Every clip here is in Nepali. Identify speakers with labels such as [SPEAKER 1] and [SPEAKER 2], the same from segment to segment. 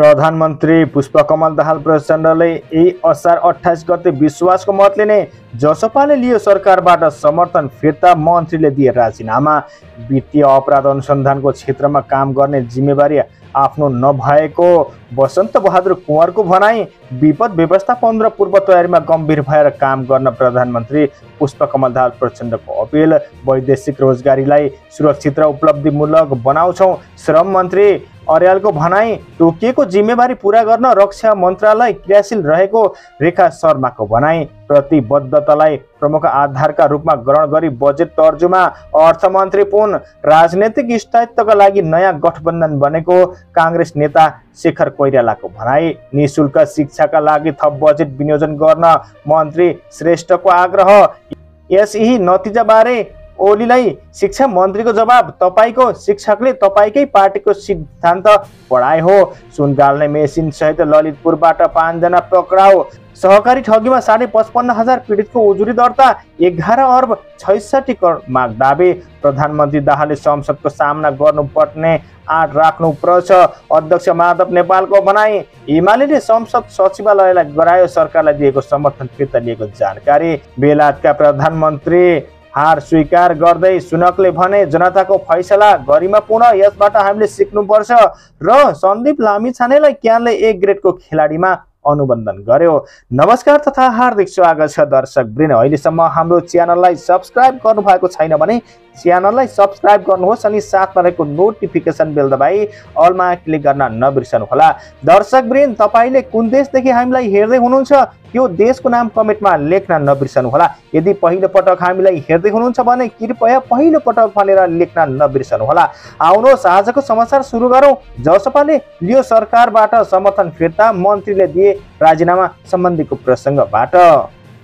[SPEAKER 1] प्रधानमन्त्री पुष्पकमल दाहाल प्रचण्डले यही असार अठाइस गते विश्वासको मत लिने जसपाले लियो सरकारबाट समर्थन फिर्ता मन्त्रीले दिए राजीनामा। वित्तीय अपराध अनुसन्धानको क्षेत्रमा काम गर्ने जिम्मेवारी आफ्नो नभएको वसन्त बहादुर कुँवरको भनाई विपद व्यवस्थापन र पूर्व तयारीमा गम्भीर भएर काम गर्न प्रधानमन्त्री पुष्पकमल दाहाल प्रचण्डको अपिल। वैदेशिक रोजगारीलाई सुरक्षित र उपलब्धिमूलक बनाउँछौँ। श्रम मन्त्री अर्यालको भनाई तोकिएको जिम्मेवारी पुरा गर्न रक्षा मन्त्रालय क्रियाशील रहेको रेखा शर्माको भनाई प्रतिबद्धतालाई प्रमुख आधारका रूपमा ग्रहण गरी बजेट तर्जुमा अर्थमन्त्री पुन राजनैतिक स्थायित्वका लागि नयाँ गठबन्धन बनेको काङ्ग्रेस नेता शेखर कोइरालाको भनाई निशुल्क शिक्षाका लागि थप बजेट विनियोजन गर्न मन्त्री श्रेष्ठको आग्रह। यस यही नतिजाबारे ओलीलाई शिक्षा मन्त्रीको जवाब तपाईँको शिक्षकले तपाईँकै पार्टीको सिद्धान्त पढाए हो। सुन गाल्ने मेसिन सहित ललितपुरबाट पाँचजना पक्राउ सहकारी ठगीमा साढे पचपन्न हजार पीडितको उजुरी दर्ता एघार अर्ब छैसठी करोड माग दाबी प्रधानमन्त्री दाहालले संसदको सामना गर्नुपर्ने आँट राख्नु पर्छ। अध्यक्ष माधव नेपालको भनाई हिमालयले संसद सचिवालयलाई गरायो सरकारलाई दिएको समर्थन फिर्ता लिएको जानकारी। बेलायतका प्रधानमन्त्री हार स्वीकार गर्दै सुनकले भने जनताको फैसला गरिमापूर्ण यसबाट हामीले सिक्नुपर्छ। र सन्दीप लामिछानेलाई क्यानले ए ग्रेडको खेलाडीमा अनुबन्धन गर्यो। नमस्कार तथा हार्दिक स्वागत छ दर्शक वृन्द। अहिलेसम्म हाम्रो च्यानललाई सब्सक्राइब गर्नुभएको छैन भने च्यानललाई सब्सक्राइब गर्नुहोस् अनि साथमा रहेको नोटिफिकेसन बेल दबाई अलमा क्लिक गर्न नबिर्सनुहोला। दर्शक वृन्द तपाईँले कुन देशदेखि हामीलाई हेर्दै हुनुहुन्छ त्यो देशको नाम कमेन्टमा लेख्न नबिर्सनुहोला। यदि पहिलो पटक हामीलाई हेर्दै हुनुहुन्छ भने कृपया पहिलो पटक भनेर लेख्न नबिर्सनुहोला। आउनुहोस् आजको समाचार सुरु गरौँ। जसपाले लियो सरकारबाट समर्थन फिर्ता मन्त्रीले दिए राजीनामा सम्बन्धीको प्रसङ्गबाट।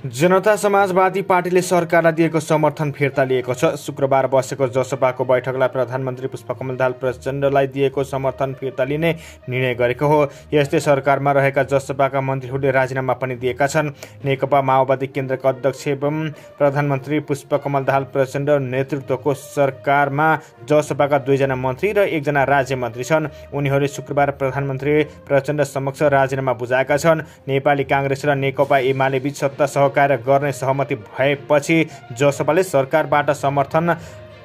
[SPEAKER 2] जनता समाजवादी पार्टीले सरकारलाई दिएको समर्थन फिर्ता लिएको छ। शुक्रबार बसेको जसपाको बैठकलाई प्रधानमन्त्री पुष्पकमल दाहाल प्रचण्डलाई दिएको समर्थन फिर्ता लिने निर्णय गरेको हो। यस्तै सरकारमा रहेका जसपाका मन्त्रीहरूले राजीनामा पनि दिएका छन्। नेकपा माओवादी केन्द्रका अध्यक्ष एवं प्रधानमन्त्री पुष्पकमल दाहाल प्रचण्ड नेतृत्वको सरकारमा जसपाका दुईजना मन्त्री र एकजना राज्य मन्त्री छन्। उनीहरूले शुक्रबार प्रधानमन्त्री प्रचण्ड समक्ष राजीनामा बुझाएका छन्। नेपाली काङ्ग्रेस र नेकपा एमाले बीच सत्ता सह कार्य गर्ने सहमति भएपछि जसपाले सरकारबाट समर्थन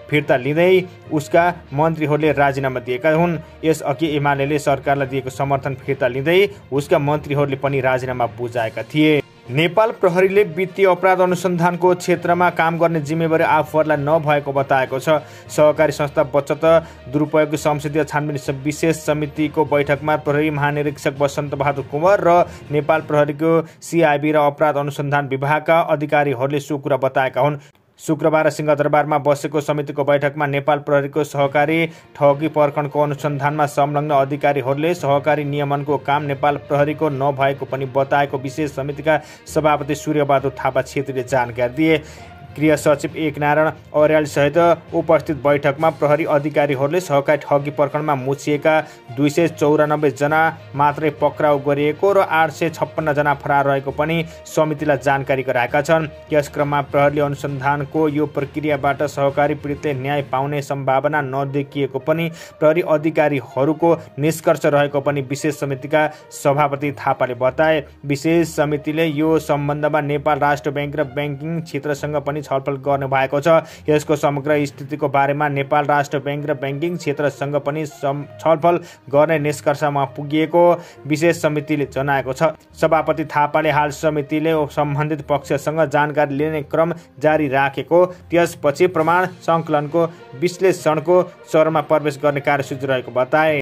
[SPEAKER 2] फिर्ता लिँदै उसका मन्त्रीहरूले राजीनामा दिएका हुन्। यसअघि एमाले सरकारलाई दिएको समर्थन फिर्ता लिँदै उसका मन्त्रीहरूले पनि राजीनामा बुझाएका थिए। नेपाल प्रहरीले वित्तीय अपराध अनुसन्धानको क्षेत्रमा काम गर्ने जिम्मेवारी आफूहरूलाई नभएको बताएको छ। सहकारी संस्था बचत दुरुपयोग संसदीय छानबिन विशेष समितिको बैठकमा प्रहरी महानिरीक्षक वसन्त बहादुर कुँवर र नेपाल प्रहरीको सिआइबी र अपराध अनुसन्धान विभागका अधिकारीहरूले सो कुरा बताएका हुन्। शुक्रबार सिंहदरबारमा बसेको समितिको बैठकमा नेपाल प्रहरीको सहकारी ठगी पर्खणको अनुसन्धानमा संलग्न अधिकारीहरूले सहकारी नियमनको काम नेपाल प्रहरीको नभएको पनि बताएको विशेष समितिका सभापति सूर्यबहादुर थापा छेत्रीले जानकारी दिए। गृह सचिव एक नारायण अर्यालसहित उपस्थित बैठकमा प्रहरी अधिकारीहरूले सहकारी ठगी प्रकरणमा मुछिएका दुई सय चौरानब्बेजना मात्रै पक्राउ गरिएको र आठ सय छप्पन्नजना फरार रहेको पनि समितिलाई जानकारी गराएका छन्। यस क्रममा प्रहरीले अनुसन्धानको यो प्रक्रियाबाट सहकारी पीडितले न्याय पाउने सम्भावना नदेखिएको पनि प्रहरी अधिकारीहरूको निष्कर्ष रहेको पनि विशेष समितिका सभापति थापाले बताए। विशेष समितिले यो सम्बन्धमा नेपाल राष्ट्र ब्याङ्क र ब्याङ्किङ क्षेत्रसँग पनि छलफल गर्नु भएको छ। यसको समग्र स्थितिको बारेमा नेपाल राष्ट्र ब्याङ्क र ब्याङ्किङ क्षेत्रसँग पनि छलफल गर्ने निष्कर्षमा पुगिएको विशेष समितिले जनाएको छ। सभापति थापाले हाल समितिले सम्बन्धित पक्षसँग जानकारी लिने क्रम जारी राखेको त्यसपछि प्रमाण सङ्कलनको विश्लेषणको चरणमा प्रवेश गर्ने कार्यसूची रहेको बताए।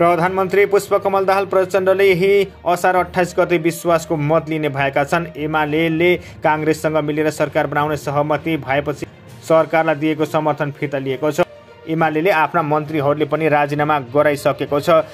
[SPEAKER 2] प्रधानमन्त्री पुष्पकमल दाहाल प्रचण्डले यही असार अठाइस गते विश्वासको मत लिने भएका छन्। एमाले काङ्ग्रेससँग मिलेर सरकार बनाउने सहमति भएपछि सरकारलाई दिएको समर्थन फिर्ता लिएको छ। एमाले आफ्ना मन्त्रीहरूले पनि राजीनामा गराइसकेको छ।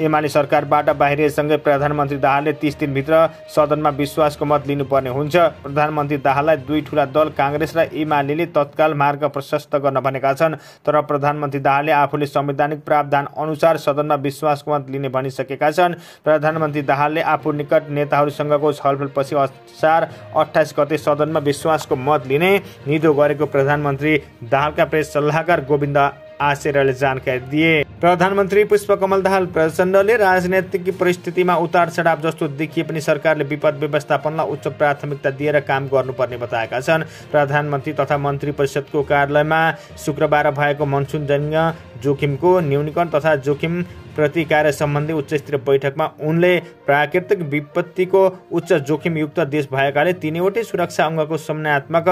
[SPEAKER 2] एमाले सरकारबाट बाहिरिएसँगै प्रधानमन्त्री दाहालले तिस दिनभित्र सदनमा विश्वासको मत लिनुपर्ने हुन्छ। प्रधानमन्त्री दाहाललाई दुई ठुला दल काङ्ग्रेस र एमाले तत्काल मार्ग प्रशस्त गर्न भनेका छन् तर प्रधानमन्त्री दाहालले आफूले संवैधानिक प्रावधान अनुसार सदनमा विश्वासको मत लिने भनिसकेका छन्। प्रधानमन्त्री दाहालले आफू निकट नेताहरूसँगको छलफलपछि असार अठाइस गते सदनमा विश्वासको मत लिने निधो गरेको प्रधानमन्त्री दाहालका प्रेस सल्लाहकार गोविन्द आचार्यले जानकारी दिए। प्रधानमन्त्री पुष्पकमल दाहाल प्रचण्डले राजनैतिक परिस्थितिमा उतार चढाव जस्तो देखिए पनि सरकारले विपद व्यवस्थापनलाई उच्च प्राथमिकता दिएर काम गर्नुपर्ने बताएका छन्। प्रधानमन्त्री तथा मन्त्री परिषदको कार्यालयमा शुक्रबार भएको मनसुनजन्य जोखिमको न्यूनीकरण तथा जोखिम प्रतिकार सम्बन्धी उच्चस्तरीय बैठकमा उनले प्राकृतिक विपत्तिको उच्च जोखिमयुक्त देश भएकाले तिनैवटै सुरक्षा अङ्गको समन्वयात्मक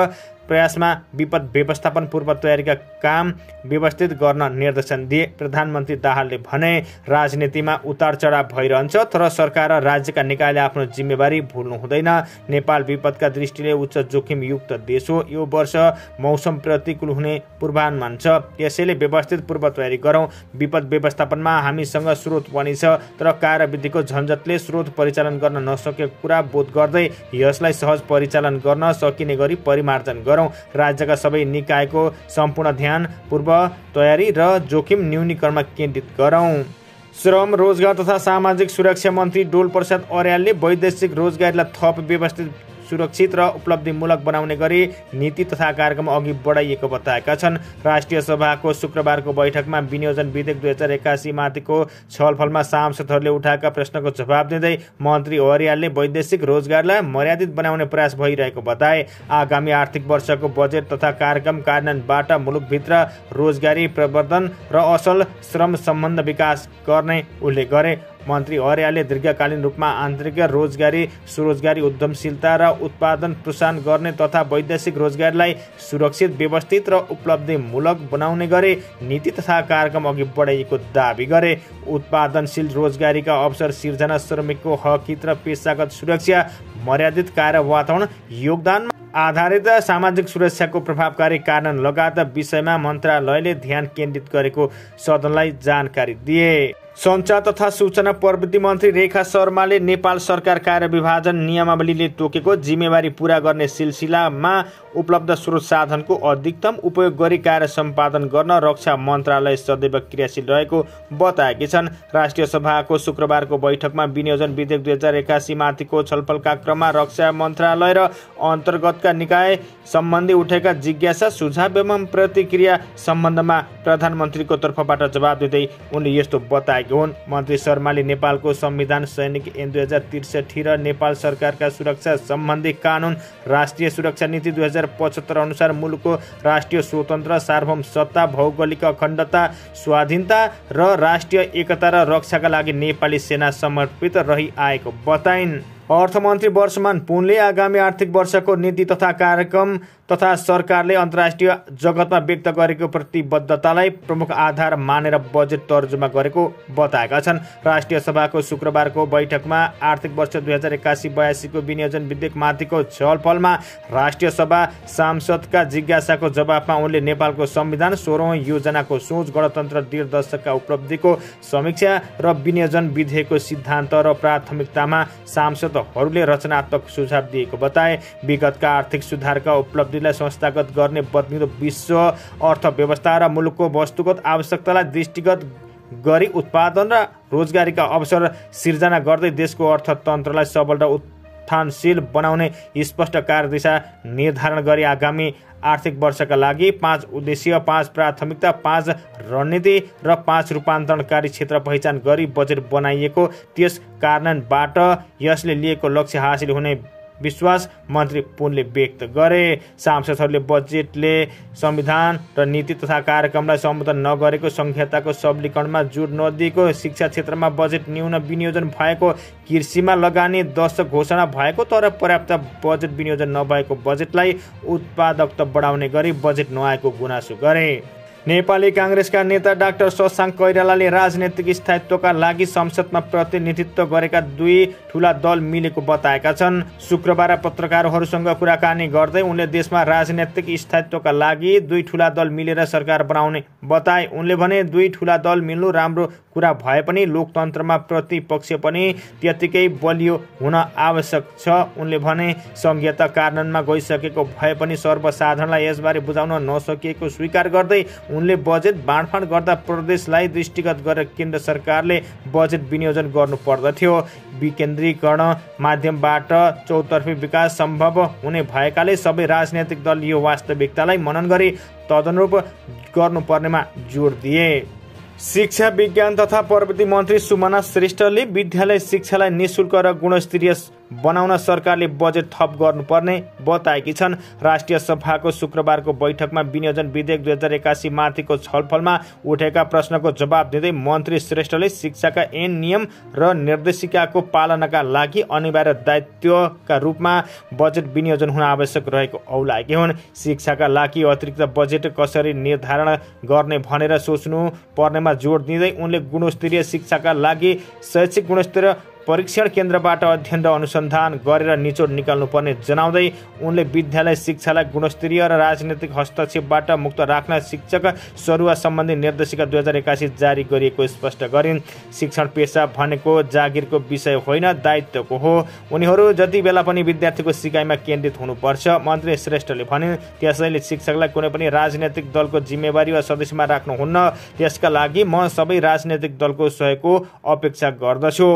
[SPEAKER 2] प्रयासमा विपद व्यवस्थापन पूर्व तयारीका काम व्यवस्थित गर्न निर्देशन दिए। प्रधानमन्त्री दाहालले भने राजनीतिमा उतार चढाव भइरहन्छ तर सरकार र राज्यका निकायले आफ्नो जिम्मेवारी भुल्नु हुँदैन। नेपाल विपदका दृष्टिले उच्च जोखिमयुक्त देश हो। यो वर्ष मौसम प्रतिकूल हुने पूर्वानुमान छ। यसैले व्यवस्थित पूर्व तयारी गरौँ। विपद व्यवस्थापनमा हामीसँग स्रोत पनि छ तर कार्यविधिको झन्झटले स्रोत परिचालन गर्न नसकेको कुरा बोध गर्दै यसलाई सहज परिचालन गर्न सकिने गरी परिमार्जन गरौँ। गरौँ। राज्यका सबै निकायको सम्पूर्ण ध्यान पूर्व तयारी र जोखिम न्यूनीकरणमा केन्द्रित गरौँ। श्रम रोजगार तथा सामाजिक सुरक्षा मन्त्री डोल प्रसाद अर्यालले वैदेशिक रोजगारीलाई थप व्यवस्थित सुरक्षित र उपलब्धिमूलक बनाउने गरी नीति तथा कार्यक्रम अघि बढाइएको बताएका छन्। राष्ट्रिय सभाको शुक्रबारको बैठकमा विनियोजन विधेयक दुई हजार एकासी माथिको छलफलमा सांसदहरूले उठाएका प्रश्नको जवाब दिँदै मन्त्री हरियालले वैदेशिक रोजगारलाई मर्यादित बनाउने प्रयास भइरहेको बताए। आगामी आर्थिक वर्षको बजेट तथा कार्यक्रम कार्यान्वयनबाट मुलुकभित्र रोजगारी प्रवर्धन र असल श्रम सम्बन्ध विकास गर्ने उल्लेख गरे। मन्त्री अर्यालले दीर्घकालीन रूपमा आन्तरिक रोजगारी स्वरोजगारी उद्यमशीलता र उत्पादन प्रोत्साहन गर्ने तथा वैदेशिक रोजगारीलाई सुरक्षित व्यवस्थित र उपलब्धिमूलक बनाउने गरे नीति तथा कार्यक्रम अघि बढाइएको दावी गरे। उत्पादनशील रोजगारीका अवसर सिर्जना श्रमिकको हकित र पेसागत सुरक्षा मर्यादित कार्य वातावरण योगदान आधारित सामाजिक सुरक्षाको प्रभावकारी कारण लगायत विषयमा मन्त्रालयले ध्यान केन्द्रित गरेको सदनलाई जानकारी दिए। सञ्चार तथा सूचना प्रविधि मन्त्री रेखा शर्माले नेपाल सरकार कार्यविभाजन नियमावलीले तोकेको जिम्मेवारी पुरा गर्ने सिलसिलामा उपलब्ध स्रोत साधनको अधिकतम उपयोग गरी कार्य सम्पादन गर्न रक्षा मन्त्रालय सदैव क्रियाशील रहेको बताएकी छन्। राष्ट्रिय सभाको शुक्रबारको बैठकमा विनियोजन विधेयक दुई हजार एकासी माथिको छलफलका क्रममा रक्षा मन्त्रालय र अन्तर्गतका निकाय सम्बन्धी उठेका जिज्ञासा सुझाव एवं प्रतिक्रिया सम्बन्धमा प्रधानमन्त्रीको तर्फबाट जवाब दिँदै उनले यस्तो बताएकी हुन्। मन्त्री शर्माले नेपालको संविधान सैनिक एन दुई हजार त्रिसठी र नेपाल सरकारका सुरक्षा सम्बन्धी कानुन राष्ट्रिय सुरक्षा नीति दुई हजार पचहत्तर अनुसार मुलुकको राष्ट्रिय स्वतन्त्र सार्वभौम सत्ता भौगोलिक अखण्डता स्वाधीनता र राष्ट्रिय एकता र रक्षाका लागि नेपाली सेना समर्पित रही आएको बताइन्। अर्थमन्त्री वर्षमान पुनले आगामी आर्थिक वर्षको नीति तथा कार्यक्रम तथा सरकारले अन्तर्राष्ट्रिय जगतमा व्यक्त गरेको प्रतिबद्धतालाई प्रमुख आधार मानेर बजेट तर्जुमा गरेको बताएका छन्। राष्ट्रिय सभाको शुक्रबारको बैठकमा आर्थिक वर्ष दुई हजार एक्कासी बयासीको विनियोजन विधेयकमाथिको छलफलमा राष्ट्रिय सभा सांसदका जिज्ञासाको जवाफमा उनले नेपालको संविधान सोह्रौँ योजनाको सोच गणतन्त्र डेढ दशकका उपलब्धिको समीक्षा र विनियोजन विधेयकको सिद्धान्त र प्राथमिकतामा सांसदहरूले रचनात्मक सुझाव दिएको बताए। विगतका आर्थिक सुधारका उपलब्धि प्रगतिलाई संस्थागत गर्ने बदलिँदो विश्व अर्थव्यवस्था र मुलुकको वस्तुगत आवश्यकतालाई दृष्टिगत गरी उत्पादन र रोजगारीका अवसर सिर्जना गर्दै देशको अर्थतन्त्रलाई सबल र उत्थानशील बनाउने स्पष्ट कार्यदिशा निर्धारण गरी आगामी आर्थिक वर्षका लागि पाँच उद्देश्य पाँच प्राथमिकता पाँच रणनीति र पाँच रूपान्तरणकारी क्षेत्र पहिचान गरी बजेट बनाइएको त्यस कारणबाट यसले लिएको लक्ष्य हासिल हुने विश्वास मन्त्री पुनले व्यक्त गरे। सांसदहरूले बजेटले संविधान र नीति तथा कार्यक्रमलाई सम्बोधन नगरेको संहिताको सबलीकरणमा जोड नदिएको शिक्षा क्षेत्रमा बजेट न्यून विनियोजन भएको कृषिमा लगानी दशक घोषणा भएको तर पर्याप्त बजेट विनियोजन नभएको बजेटलाई उत्पादकता बढाउने गरी बजेट नआएको गुनासो गरे। नेपाली काङ्ग्रेसका नेता डाक्टर शशाङ्क कैरालाले राजनैतिक स्थायित्वका लागि संसदमा प्रतिनिधित्व गरेका दुई ठुला दल मिलेको बताएका छन्। शुक्रबार पत्रकारहरूसँग कुराकानी गर्दै उनले देशमा राजनैतिक स्थायित्वका लागि दुई ठुला दल मिलेर सरकार बनाउने बताए। उनले भने दुई ठुला दल मिल्नु राम्रो कुरा भए पनि लोकतन्त्रमा प्रतिपक्ष पनि त्यत्तिकै बलियो हुन आवश्यक छ। उनले भने सङ्घीयता कार्यान्वयनमा गइसकेको भए पनि सर्वसाधारणलाई यसबारे बुझाउन नसकिएको स्वीकार गर्दै उनले बजेट बाँडफाँड गर्दा प्रदेशलाई दृष्टिगत गरेर केन्द्र सरकारले बजेट विनियोजन गर्नुपर्दथ्यो विकेन्द्रीकरण माध्यमबाट चौतर्फी विकास सम्भव हुने भएकाले सबै राजनैतिक दल यो वास्तविकतालाई मनन गरी तदनुरूप गर्नुपर्नेमा जोड दिए। शिक्षा विज्ञान तथा प्रविधि मन्त्री सुमना श्रेष्ठले विद्यालय शिक्षालाई निशुल्क र गुणस्तरीय बनाउन सरकारले बजेट थप गर्नुपर्ने बताएकी छन्। राष्ट्रिय सभाको शुक्रबारको बैठकमा विनियोजन विधेयक दुई हजार एकासी माथिको छलफलमा उठेका प्रश्नको जवाब दिँदै मन्त्री श्रेष्ठले शिक्षाका ऐन नियम र निर्देशिकाको पालनाका लागि अनिवार्य दायित्वका रूपमा बजेट विनियोजन हुन आवश्यक रहेको औलाएकी हुन्। शिक्षाका लागि अतिरिक्त बजेट कसरी निर्धारण गर्ने भनेर सोच्नु पर्नेमा जोड दिँदै उनले गुणस्तरीय शिक्षाका लागि शैक्षिक गुणस्तर परीक्षण केन्द्रबाट अध्ययन र अनुसन्धान गरेर निचोड निकाल्नुपर्ने जनाउँदै उनले विद्यालय शिक्षालाई गुणस्तरीय र राजनैतिक हस्तक्षेपबाट मुक्त राख्न शिक्षक सरुवा सम्बन्धी निर्देशिका दुई हजार एकासी जारी गरिएको स्पष्ट गरिन्। शिक्षण पेसा भनेको जागिरको विषय होइन दायित्वको हो। उनीहरू जति बेला पनि विद्यार्थीको सिकाइमा केन्द्रित हुनुपर्छ मन्त्री श्रेष्ठले भने त्यसैले शिक्षकलाई कुनै पनि राजनैतिक दलको जिम्मेवारी वा सदस्यमा राख्नुहुन्न। त्यसका लागि म सबै राजनैतिक दलको सहयोगको अपेक्षा गर्दछु।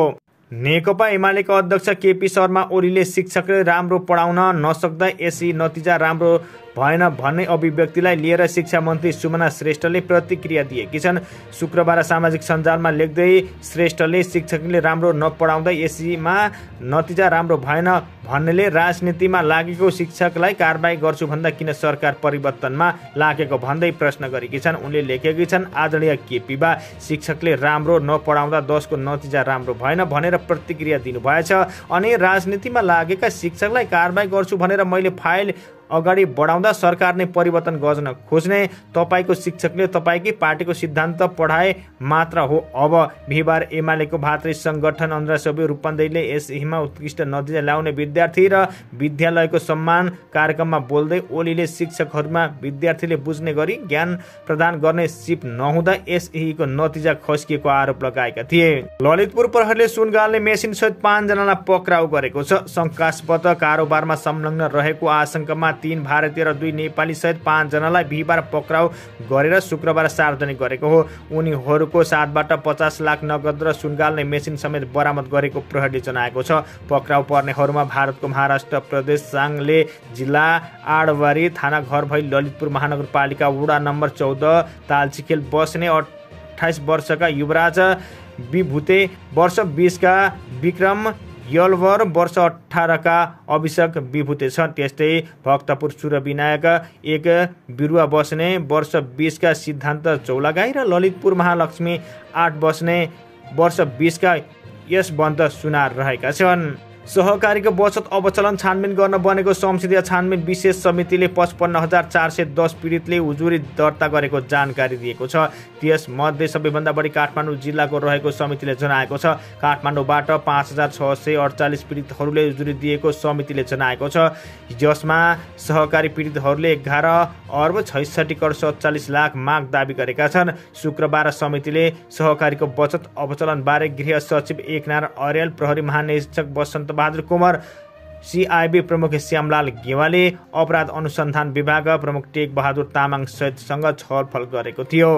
[SPEAKER 2] नेकपा एमालेका अध्यक्ष केपी शर्मा ओलीले शिक्षकले राम्रो पढाउन नसक्दा यसै नतिजा राम्रो भएन भन्ने अभिव्यक्तिलाई लिएर शिक्षा मन्त्री सुमना श्रेष्ठले प्रतिक्रिया दिएकी छन् शुक्रबार सामाजिक सञ्जालमा लेख्दै श्रेष्ठले शिक्षकले राम्रो नपढाउँदा यसैमा नतिजा राम्रो भएन भन्नेले राजनीतिमा लागेको शिक्षकलाई कारबाही गर्छु भन्दा किन सरकार परिवर्तनमा लागेको भन्दै प्रश्न गरेकी छन् उनले लेखेकी छन् आदरणीय केपी बा शिक्षकले राम्रो नपढाउँदा दसको नतिजा राम्रो भएन भनेर प्रतिक्रिया दिनुभएछ अनि राजनीतिमा लागेका शिक्षकलाई कारबाही गर्छु भनेर मैले फाइल अगाडि बढाउँदा सरकार नै परिवर्तन गर्न खोज्ने तपाईँको शिक्षकले तपाईँकै पार्टीको सिद्धान्त पढाए मात्र हो। अब बिहिबार एमालेको भातृ सङ्गठन अन्ध्रसभ्य रूपन्देहीले हिमा उत्कृष्ट नतिजा ल्याउने विद्यार्थी र विद्यालयको सम्मान कार्यक्रममा बोल्दै ओलीले शिक्षकहरूमा विद्यार्थीले बुझ्ने गरी ज्ञान प्रदान गर्ने सिप नहुँदा एसईको नतिजा खस्किएको आरोप लगाएका थिए। ललितपुर प्रहरीले सुनगालले मेसिन सहित पाँचजनालाई पक्राउ गरेको छ। शङ्कास्पद कारोबारमा संलग्न रहेको आशंकामा तीन भारतीय र दुई नेपाली सहित पाँचजनालाई बिहिबार पक्राउ गरेर शुक्रबार सार्वजनिक गरेको हो। उनीहरूको साथबाट पचास लाख नगद र सुनगाल्ने मेसिन समेत बरामद गरेको प्रहरीले जनाएको छ। पक्राउ पर्नेहरूमा भारतको महाराष्ट्र प्रदेश साङ्ले जिल्ला आडवारी थाना घर भई ललितपुर महानगरपालिका वडा नम्बर चौध तालचिखेल बस्ने अठाइस वर्षका युवराज विभूते वर्ष बिसका विक्रम यलवर वर्ष अठारका अभिषेक विभूति छन्। त्यस्तै भक्तपुर सूर्य विनायक एक बिरुवा बस्ने वर्ष बिसका सिद्धान्त चौलागाई र ललितपुर महालक्ष्मी आठ बस्ने वर्ष बिसका यसवन्त सुनार रहेका छन्। सहकारीको बचत अवचलन छानबिन गर्न बनेको संसदीय छानबिन विशेष समितिले पचपन्न हजार चार सय दस पीडितले उजुरी दर्ता गरेको जानकारी दिएको छ। त्यसमध्ये सबैभन्दा बढी काठमाडौँ जिल्लाको रहेको समितिले जनाएको छ। काठमाडौँबाट पाँच हजार छ सय अडचालिस पीडितहरूले उजुरी दिएको समितिले जनाएको छ। जसमा सहकारी पीडितहरूले एघार अर्ब छैसठी करोड सत्तालिस लाख माग दावी गरेका छन्। शुक्रबार समितिले सहकारीको बचत अवचलनबारे गृह सचिव एकनारायण अर्याल प्रहरी महानिरीक्षक बसन्त बहादुर कुमार सिआइबी प्रमुख श्यामलाल गेवाले अपराध अनुसन्धान विभाग प्रमुख टेक बहादुर तामाङ सहितसँग छलफल गरेको थियो।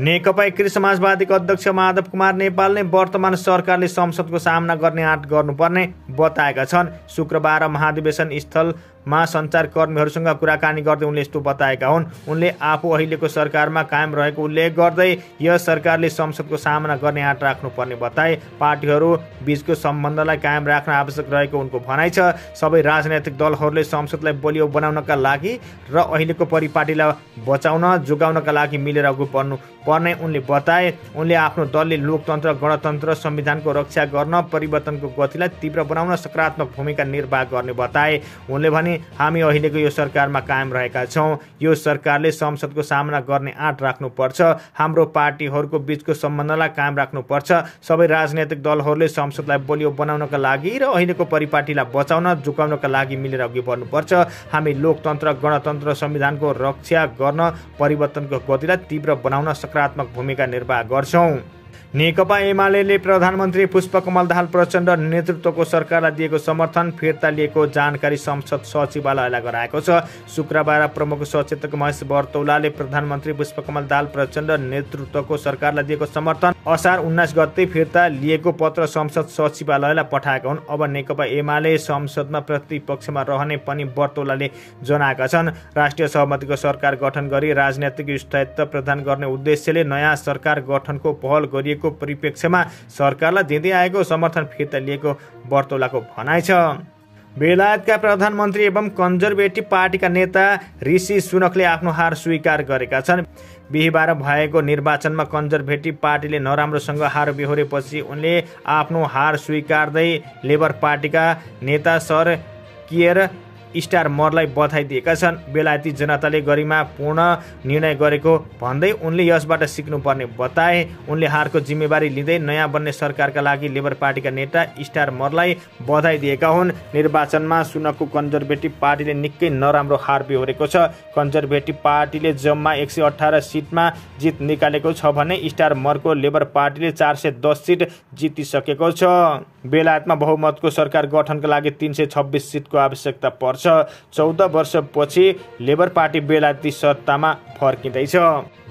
[SPEAKER 2] नेकपा एकीकृत समाजवादीको अध्यक्ष माधव कुमार नेपालले वर्तमान सरकारले संसदको सामना गर्ने आँट गर्नुपर्ने बताएका छन्। शुक्रबार महाधिवेशन स्थल मा सञ्चारकर्मीहरूसँग कुराकानी गर्दै उनले यस्तो बताएका हुन्। उनले आफू अहिलेको सरकारमा कायम रहेको उल्लेख गर्दै यस सरकारले संसदको सामना गर्ने आँट राख्नुपर्ने बताए। पार्टीहरू बिचको सम्बन्धलाई कायम राख्न आवश्यक रहेको उनको भनाइ छ। सबै राजनैतिक दलहरूले संसदलाई बलियो बनाउनका लागि र अहिलेको परिपाटीलाई बचाउन जोगाउनका लागि मिलेर अघि बढ्नु पर्ने उनले बताए। उनले आफ्नो दलले लोकतन्त्र गणतन्त्र संविधानको रक्षा गर्न परिवर्तनको गतिलाई तीव्र बनाउन सकारात्मक भूमिका निर्वाह गर्ने बताए। उनले भने हामी अहिलेको यो सरकारमा कायम रहेका छौँ। यो सरकारले संसदको सामना गर्ने आँट राख्नुपर्छ। हाम्रो पार्टीहरूको बिचको सम्बन्धलाई कायम राख्नुपर्छ। सबै राजनैतिक दलहरूले संसदलाई बलियो बनाउनका लागि र अहिलेको परिपाटीलाई बचाउन झुकाउनका लागि मिलेर अघि बढ्नुपर्छ। हामी लोकतन्त्र गणतन्त्र संविधानको रक्षा गर्न परिवर्तनको गतिलाई तीव्र बनाउन सकारात्मक भूमिका निर्वाह गर्छौँ। नेकपा एमाले प्रधानमन्त्री पुष्पकमल दाहाल प्रचण्ड नेतृत्वको सरकारलाई दिएको समर्थन फिर्ता लिएको जानकारी संसद सचिवालयलाई गराएको छ। शुक्रबार प्रमुख सचेतक महेश बर्तौलाले प्रधानमन्त्री पुष्पकमल दाहाल प्रचण्ड नेतृत्वको सरकारलाई दिएको समर्थन असार उन्नाइस गते फिर्ता लिएको पत्र संसद सचिवालयलाई पठाएका हुन्। अब नेकपा एमाले संसदमा प्रतिपक्षमा रहने पनि बर्तौलाले जनाएका छन्। राष्ट्रिय सहमतिको सरकार गठन गरी राजनैतिक स्थायित्व प्रदान गर्ने उद्देश्यले नयाँ सरकार गठनको पहल गरिएको परिप्रेक्ष्यमा सरकारलाई दिँदै आएको समर्थन फिर्ता लिएको बर्तौलाको भनाइ छ। बेलायतका प्रधानमन्त्री एवं कन्जर्भेटिभ पार्टीका नेता ऋषि सुनकले आफ्नो हार स्वीकार गरेका छन्। बिहिबार भएको निर्वाचनमा कन्जर्भेटिभ पार्टीले नराम्रोसँग हार बेहोरेपछि उनले आफ्नो हार स्वीकार्दै लेबर पार्टीका नेता सर कियर स्टार मरलाई बधाई दिएका छन्। बेलायती जनताले गरिमा पूर्ण निर्णय गरेको भन्दै उनले यसबाट सिक्नुपर्ने बताए। उनले हारको जिम्मेवारी लिँदै नयाँ बन्ने सरकारका लागि लेबर पार्टीका नेता स्टार मरलाई बधाई दिएका हुन्। निर्वाचनमा सुनको कन्जर्भेटिभ पार्टीले निकै नराम्रो हार बेहोरेको छ। कन्जर्भेटिभ पार्टीले जम्मा एक सय अठार सिटमा जित निकालेको छ भने स्टार मरको लेबर पार्टीले चार सय दस सिट जितिसकेको छ। बेलायतमा बहुमतको सरकार गठनका लागि तिन सय छब्बिस सिटको आवश्यकता पर्छ। चौध वर्षपछि लेबर पार्टी बेलायती सत्तामा फर्किँदैछ।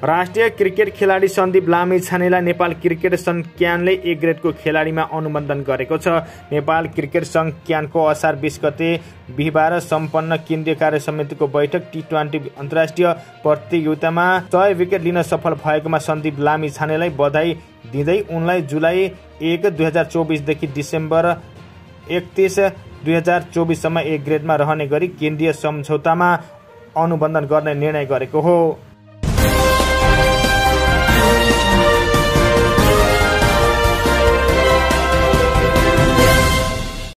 [SPEAKER 2] राष्ट्रिय क्रिकेट खेलाडी सन्दीप लामी छानेलाई नेपाल क्रिकेट सङ्घ क्यानले ए ग्रेडको खेलाडीमा अनुमोदन गरेको छ। नेपाल क्रिकेट सङ्घ क्यानको असार बिस गते बिहिबार सम्पन्न केन्द्रीय कार्य समितिको बैठक टी ट्वेन्टी अन्तर्राष्ट्रिय प्रतियोगितामा सय विकेट लिन सफल भएकोमा सन्दीप लामी छानेलाई बधाई दिँदै उनलाई जुलाई एक दुई हजार चौबिसदेखि डिसेम्बर एकतिस दुई हजार चौबिससम्म ए ग्रेडमा रहने गरी केन्द्रीय सम्झौतामा अनुबन्धन गर्ने निर्णय गरेको हो।